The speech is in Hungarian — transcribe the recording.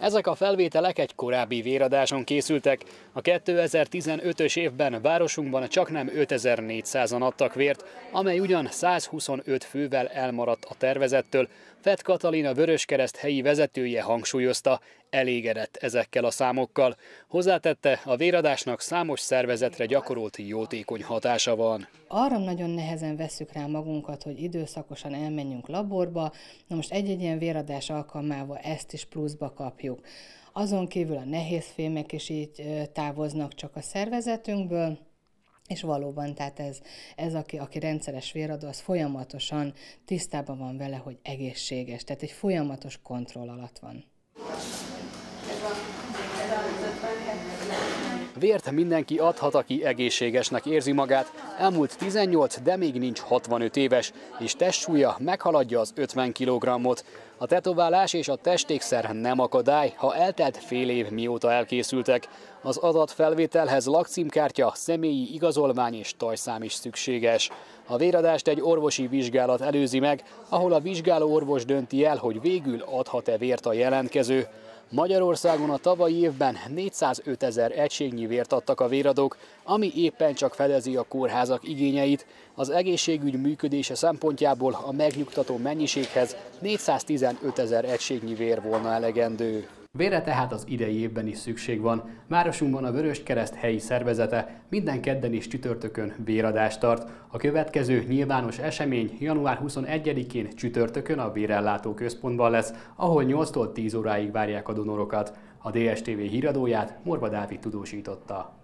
Ezek a felvételek egy korábbi véradáson készültek. A 2015-ös évben városunkban csak nem 5400-an adtak vért, amely ugyan 125 fővel elmaradt a tervezettől. Fett Katalina Vöröskereszt helyi vezetője hangsúlyozta, elégedett ezekkel a számokkal. Hozzátette, a véradásnak számos szervezetre gyakorolt jótékony hatása van. Arra nagyon nehezen vesszük rá magunkat, hogy időszakosan elmenjünk laborba, na most egy-egy ilyen véradás alkalmával ezt is pluszba kapjuk. Azon kívül a nehéz fémek is így távoznak csak a szervezetünkből, és valóban, tehát ez, ez aki, aki rendszeres véradó, az folyamatosan tisztában van vele, hogy egészséges, tehát egy folyamatos kontroll alatt van. Vért mindenki adhat, aki egészségesnek érzi magát. Elmúlt 18, de még nincs 65 éves, és testsúlya meghaladja az 50 kg-ot. A tetoválás és a testékszer nem akadály, ha eltelt fél év mióta elkészültek. Az adatfelvételhez lakcímkártya, személyi igazolvány és tajszám is szükséges. A véradást egy orvosi vizsgálat előzi meg, ahol a vizsgáló orvos dönti el, hogy végül adhat-e vért a jelentkező. Magyarországon a tavalyi évben 405 ezer egységnyi vért adtak a véradók, ami éppen csak fedezi a kórházak igényeit. Az egészségügy működése szempontjából a megnyugtató mennyiséghez 415 ezer egységnyi vér volna elegendő. Vére tehát az idei évben is szükség van. Városunkban a Vörös Kereszt helyi szervezete minden kedden és csütörtökön véradást tart. A következő nyilvános esemény január 21-én csütörtökön a Vérellátó központban lesz, ahol 8-tól 10 óráig várják a donorokat. A DSTV híradóját Morva Dávid tudósította.